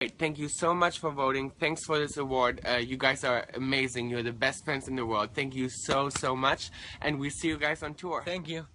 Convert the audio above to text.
Thank you so much for voting. Thanks for this award. Uh, you guys are amazing. You're the best friends in the world. Thank you so, so much. And we see you guys on tour. Thank you.